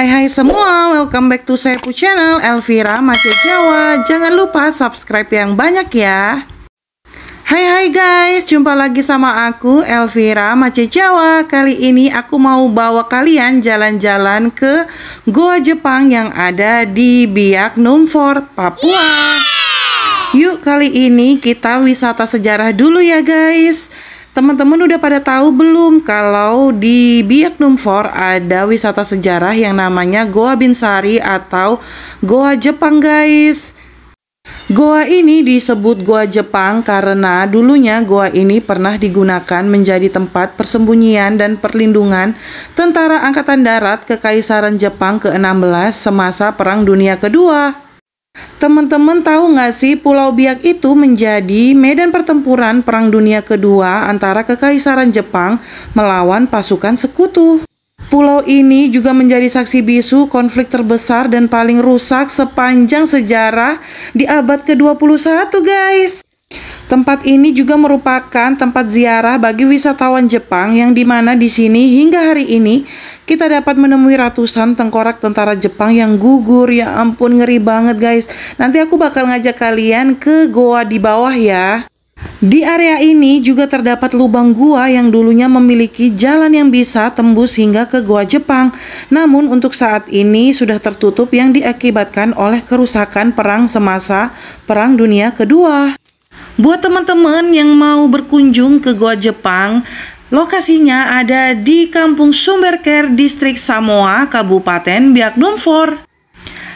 Hai hai semua, welcome back to Sepu Channel Elvira Macet Jawa. Jangan lupa subscribe yang banyak ya. Hai hai guys, jumpa lagi sama aku Elvira Macet Jawa. Kali ini aku mau bawa kalian jalan-jalan ke Goa Jepang yang ada di Biak Numfor, Papua. Yuk kali ini kita wisata sejarah dulu ya guys. Teman-teman udah pada tahu belum kalau di Biak Numfor ada wisata sejarah yang namanya Goa Binsari atau Goa Jepang guys. Goa ini disebut Goa Jepang karena dulunya goa ini pernah digunakan menjadi tempat persembunyian dan perlindungan tentara angkatan darat Kekaisaran Jepang ke-16 semasa Perang Dunia Kedua. Teman-teman tahu nggak sih Pulau Biak itu menjadi medan pertempuran Perang Dunia Kedua antara Kekaisaran Jepang melawan pasukan sekutu. Pulau ini juga menjadi saksi bisu konflik terbesar dan paling rusak sepanjang sejarah di abad ke-21 guys. Tempat ini juga merupakan tempat ziarah bagi wisatawan Jepang yang di mana di sini hingga hari ini kita dapat menemui ratusan tengkorak tentara Jepang yang gugur. Ya ampun ngeri banget guys. Nanti aku bakal ngajak kalian ke goa di bawah ya. Di area ini juga terdapat lubang gua yang dulunya memiliki jalan yang bisa tembus hingga ke gua Jepang. Namun untuk saat ini sudah tertutup yang diakibatkan oleh kerusakan perang semasa Perang Dunia Kedua. Buat teman-teman yang mau berkunjung ke Goa Jepang, lokasinya ada di Kampung Sumberker, Distrik Samoa, Kabupaten Biak Numfor.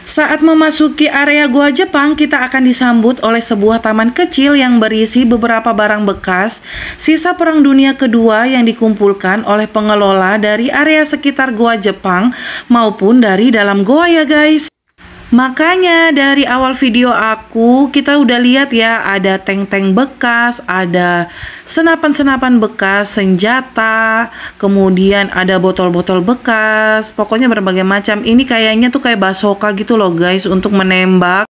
Saat memasuki area Goa Jepang, kita akan disambut oleh sebuah taman kecil yang berisi beberapa barang bekas sisa Perang Dunia Kedua yang dikumpulkan oleh pengelola dari area sekitar Goa Jepang maupun dari dalam goa ya guys. Makanya dari awal video aku kita udah lihat ya ada tank-tank bekas, ada senapan-senapan bekas, senjata, kemudian ada botol-botol bekas, pokoknya berbagai macam. Ini kayaknya tuh kayak basoka gitu loh guys untuk menembak.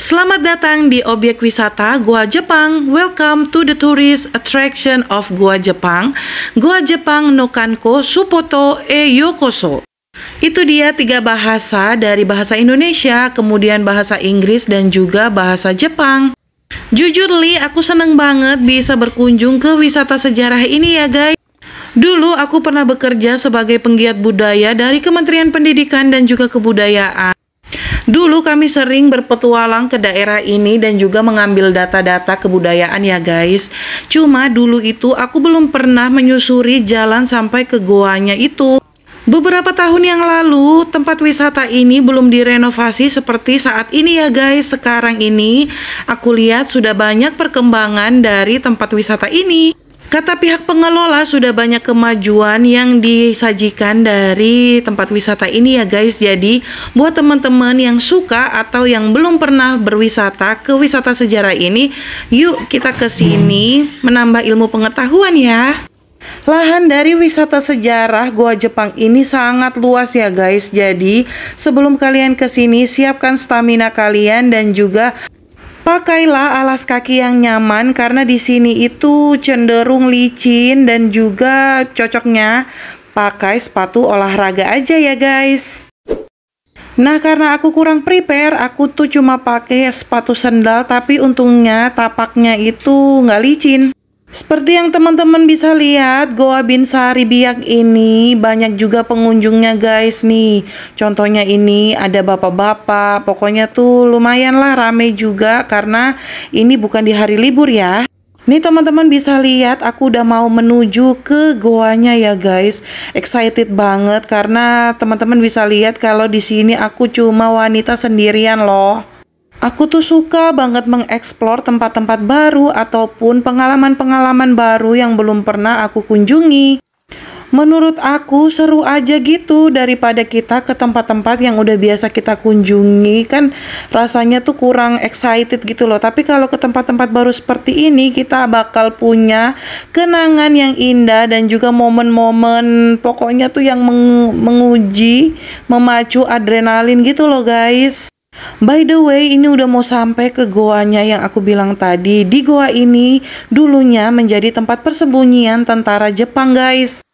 Selamat datang di objek wisata Gua Jepang. Welcome to the tourist attraction of Gua Jepang. Gua Jepang no Kanko Supoto e Yokoso. Itu dia tiga bahasa dari bahasa Indonesia, kemudian bahasa Inggris dan juga bahasa Jepang. Jujur Li, aku seneng banget bisa berkunjung ke wisata sejarah ini ya guys. Dulu aku pernah bekerja sebagai penggiat budaya dari Kementerian Pendidikan dan juga Kebudayaan. Dulu kami sering berpetualang ke daerah ini dan juga mengambil data-data kebudayaan ya guys. Cuma dulu itu aku belum pernah menyusuri jalan sampai ke goanya itu. Beberapa tahun yang lalu, tempat wisata ini belum direnovasi seperti saat ini ya guys. Sekarang ini, aku lihat sudah banyak perkembangan dari tempat wisata ini. Kata pihak pengelola sudah banyak kemajuan yang disajikan dari tempat wisata ini ya guys. Jadi buat teman-teman yang suka atau yang belum pernah berwisata ke wisata sejarah ini, yuk kita ke sini menambah ilmu pengetahuan ya. Lahan dari wisata sejarah Goa Jepang ini sangat luas ya guys. Jadi sebelum kalian ke sini siapkan stamina kalian dan juga pakailah alas kaki yang nyaman karena di sini itu cenderung licin dan juga cocoknya pakai sepatu olahraga aja ya guys. Nah karena aku kurang prepare, aku tuh cuma pakai sepatu sandal tapi untungnya tapaknya itu nggak licin. Seperti yang teman-teman bisa lihat, Goa Bin Sari Biak ini banyak juga pengunjungnya guys nih. Contohnya ini ada bapak-bapak, pokoknya tuh lumayan lah rame juga karena ini bukan di hari libur ya. Nih teman-teman bisa lihat aku udah mau menuju ke goanya ya guys. Excited banget karena teman-teman bisa lihat kalau di sini aku cuma wanita sendirian loh. Aku tuh suka banget mengeksplor tempat-tempat baru ataupun pengalaman-pengalaman baru yang belum pernah aku kunjungi. Menurut aku seru aja gitu daripada kita ke tempat-tempat yang udah biasa kita kunjungi kan rasanya tuh kurang excited gitu loh. Tapi kalau ke tempat-tempat baru seperti ini kita bakal punya kenangan yang indah dan juga momen-momen pokoknya tuh yang menguji, memacu adrenalin gitu loh guys. By the way, ini udah mau sampai ke goanya yang aku bilang tadi. Di goa ini dulunya menjadi tempat persembunyian tentara Jepang, guys.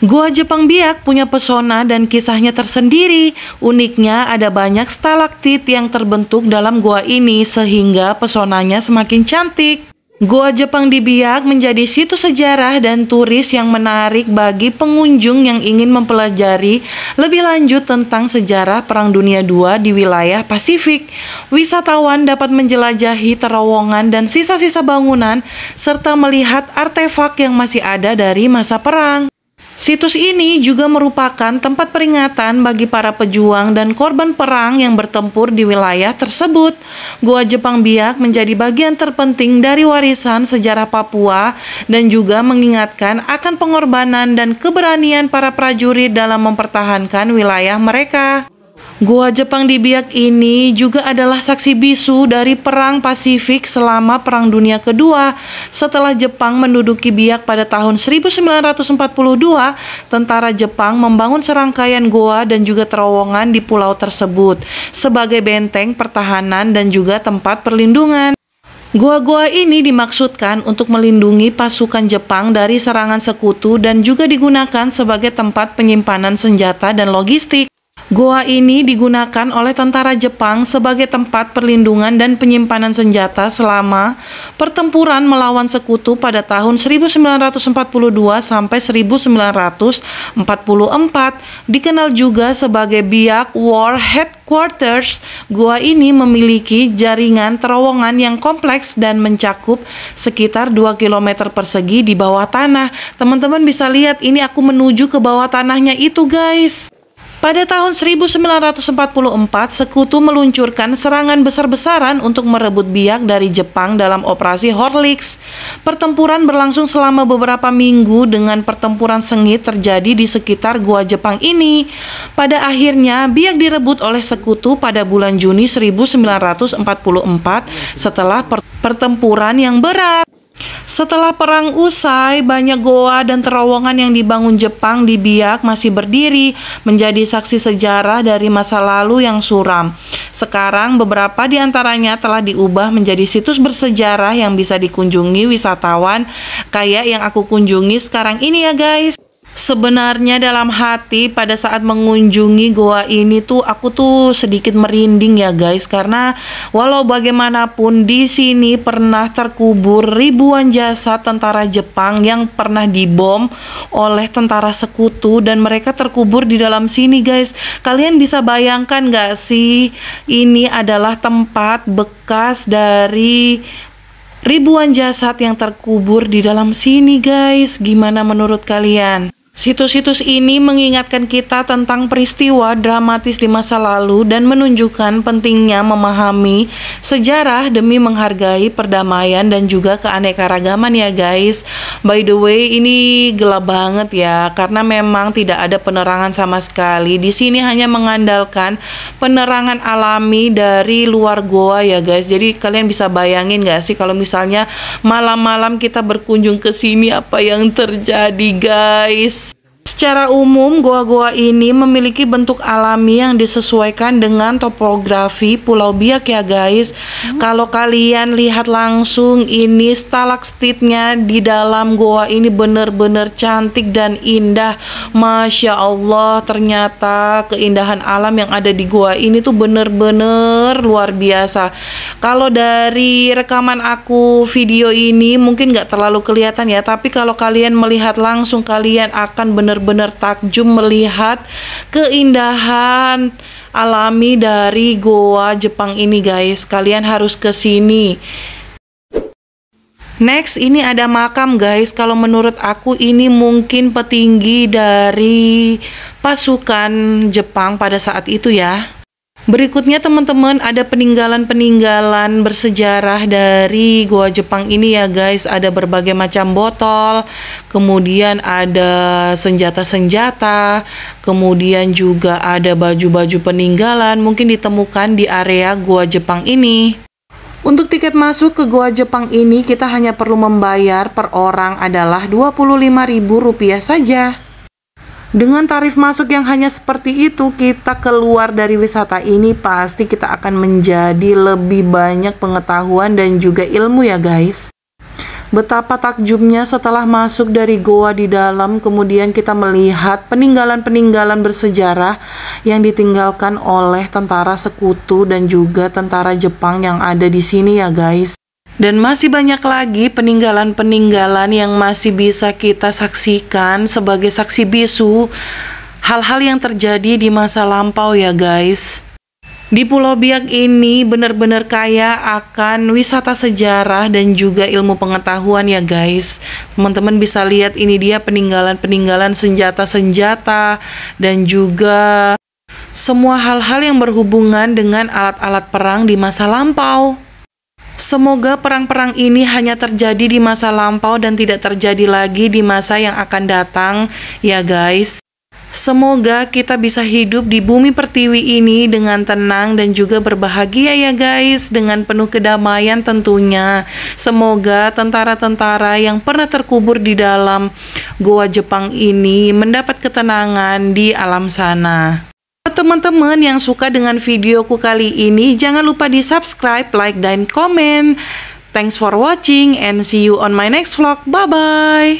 Gua Jepang Biak punya pesona dan kisahnya tersendiri. Uniknya ada banyak stalaktit yang terbentuk dalam gua ini sehingga pesonanya semakin cantik. Gua Jepang di Biak menjadi situs sejarah dan turis yang menarik bagi pengunjung yang ingin mempelajari lebih lanjut tentang sejarah Perang Dunia II di wilayah Pasifik. Wisatawan dapat menjelajahi terowongan dan sisa-sisa bangunan serta melihat artefak yang masih ada dari masa perang. Situs ini juga merupakan tempat peringatan bagi para pejuang dan korban perang yang bertempur di wilayah tersebut. Gua Jepang Biak menjadi bagian terpenting dari warisan sejarah Papua dan juga mengingatkan akan pengorbanan dan keberanian para prajurit dalam mempertahankan wilayah mereka. Gua Jepang di Biak ini juga adalah saksi bisu dari Perang Pasifik selama Perang Dunia Kedua. Setelah Jepang menduduki Biak pada tahun 1942, tentara Jepang membangun serangkaian goa dan juga terowongan di pulau tersebut sebagai benteng pertahanan dan juga tempat perlindungan. Gua-gua ini dimaksudkan untuk melindungi pasukan Jepang dari serangan sekutu dan juga digunakan sebagai tempat penyimpanan senjata dan logistik. Goa ini digunakan oleh tentara Jepang sebagai tempat perlindungan dan penyimpanan senjata selama pertempuran melawan sekutu pada tahun 1942 sampai 1944. Dikenal juga sebagai Biak War Headquarters, goa ini memiliki jaringan terowongan yang kompleks dan mencakup sekitar 2 km persegi di bawah tanah. Teman-teman bisa lihat ini aku menuju ke bawah tanahnya itu guys. Pada tahun 1944, Sekutu meluncurkan serangan besar-besaran untuk merebut Biak dari Jepang dalam operasi Horlicks. Pertempuran berlangsung selama beberapa minggu dengan pertempuran sengit terjadi di sekitar gua Jepang ini. Pada akhirnya, Biak direbut oleh Sekutu pada bulan Juni 1944 setelah pertempuran yang berat. Setelah perang usai, banyak goa dan terowongan yang dibangun Jepang di Biak masih berdiri menjadi saksi sejarah dari masa lalu yang suram. Sekarang beberapa di antaranya telah diubah menjadi situs bersejarah yang bisa dikunjungi wisatawan kayak yang aku kunjungi sekarang ini ya guys. Sebenarnya dalam hati pada saat mengunjungi goa ini tuh aku tuh sedikit merinding ya guys karena walau bagaimanapun di sini pernah terkubur ribuan jasad tentara Jepang yang pernah dibom oleh tentara sekutu dan mereka terkubur di dalam sini guys. Kalian bisa bayangkan gak sih ini adalah tempat bekas dari ribuan jasad yang terkubur di dalam sini guys. Gimana menurut kalian? Situs-situs ini mengingatkan kita tentang peristiwa dramatis di masa lalu dan menunjukkan pentingnya memahami sejarah demi menghargai perdamaian dan juga keanekaragaman ya guys. By the way, ini gelap banget ya karena memang tidak ada penerangan sama sekali. Di sini hanya mengandalkan penerangan alami dari luar goa ya guys. Jadi kalian bisa bayangin gak sih kalau misalnya malam-malam kita berkunjung ke sini apa yang terjadi guys? Secara umum, goa-goa ini memiliki bentuk alami yang disesuaikan dengan topografi Pulau Biak ya guys. Hmm. Kalau kalian lihat langsung ini stalaktitnya di dalam goa ini benar-benar cantik dan indah. Masya Allah, ternyata keindahan alam yang ada di goa ini tuh benar-benar luar biasa. Kalau dari rekaman aku video ini mungkin nggak terlalu kelihatan ya, tapi kalau kalian melihat langsung kalian akan benar-benar benar takjub melihat keindahan alami dari goa Jepang ini guys. Kalian harus ke sini. Next ini ada makam guys. Kalau menurut aku ini mungkin petinggi dari pasukan Jepang pada saat itu ya. Berikutnya teman-teman ada peninggalan-peninggalan bersejarah dari Goa Jepang ini ya guys. Ada berbagai macam botol, kemudian ada senjata-senjata, kemudian juga ada baju-baju peninggalan mungkin ditemukan di area Goa Jepang ini. Untuk tiket masuk ke Goa Jepang ini kita hanya perlu membayar per orang adalah Rp25.000 saja. Dengan tarif masuk yang hanya seperti itu, kita keluar dari wisata ini pasti kita akan menjadi lebih banyak pengetahuan dan juga ilmu ya guys. Betapa takjubnya setelah masuk dari goa di dalam, kemudian kita melihat peninggalan-peninggalan bersejarah yang ditinggalkan oleh tentara sekutu dan juga tentara Jepang yang ada di sini ya guys. Dan masih banyak lagi peninggalan-peninggalan yang masih bisa kita saksikan sebagai saksi bisu hal-hal yang terjadi di masa lampau ya guys. Di Pulau Biak ini benar-benar kaya akan wisata sejarah dan juga ilmu pengetahuan ya guys. Teman-teman bisa lihat ini dia peninggalan-peninggalan senjata-senjata dan juga semua hal-hal yang berhubungan dengan alat-alat perang di masa lampau. Semoga perang-perang ini hanya terjadi di masa lampau dan tidak terjadi lagi di masa yang akan datang ya guys. Semoga kita bisa hidup di bumi pertiwi ini dengan tenang dan juga berbahagia ya guys, dengan penuh kedamaian tentunya. Semoga tentara-tentara yang pernah terkubur di dalam goa Jepang ini mendapat ketenangan di alam sana. Teman-teman yang suka dengan videoku kali ini, jangan lupa di subscribe, like, dan komen. Thanks for watching and see you on my next vlog. Bye-bye!